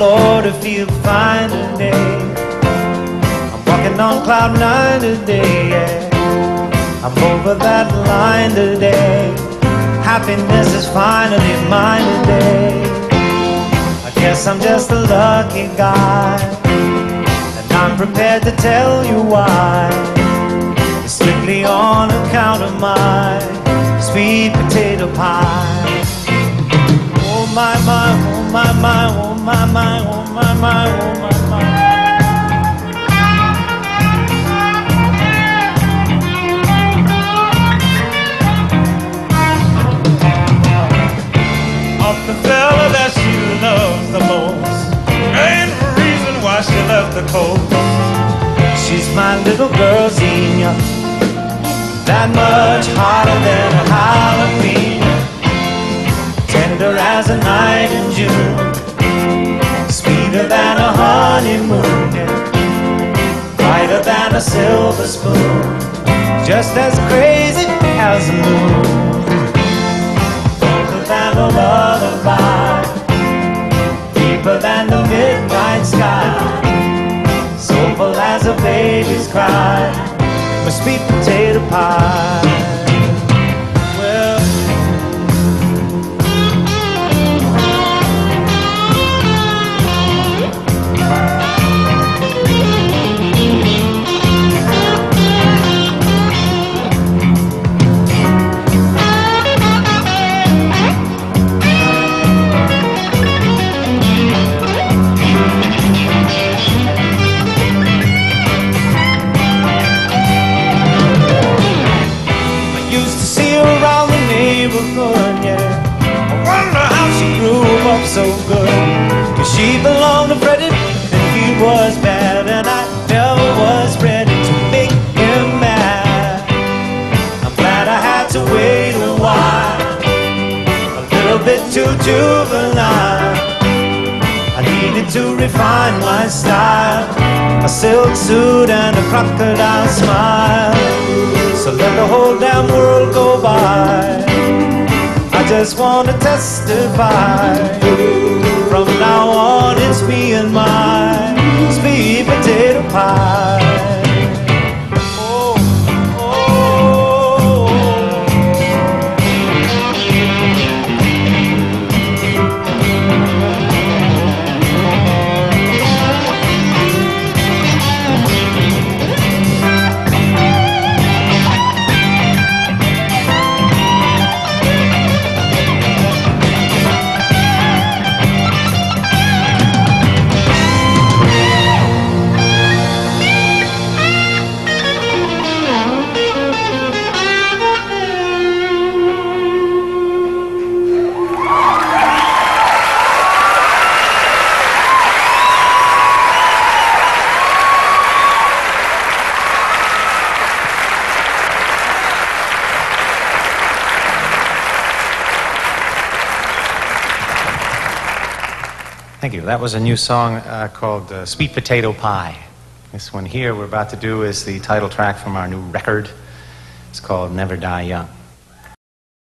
Lord, to feel fine today. I'm walking on cloud nine today, yeah. I'm over that line today. Happiness is finally mine today. I guess I'm just a lucky guy. And I'm prepared to tell you why. It's strictly on account of my sweet potato pie. My my, oh my my, oh my my, oh my my, oh my my. Of the fella that she loves the most, ain't a reason why she left the coast. She's my little girl, Xenia, that much hotter than a jalapeno in June, sweeter than a honeymoon, brighter than a silver spoon, just as crazy as a moon, colder than a lullaby, deeper than the midnight sky, soulful as a baby's cry, my sweet potato pie. Neighborhood, yeah. I wonder how she grew up so good. Cause she belonged to Freddie and he was bad, and I never was ready to make him mad. I'm glad I had to wait a while, a little bit too juvenile. I needed to refine my style, a silk suit and a crocodile smile. Just want to testify. From now on, it's me and my sweet potato pie. Thank you. That was a new song uh, called uh, Sweet Potato Pie. This one here we're about to do is the title track from our new record. It's called Never Die Young.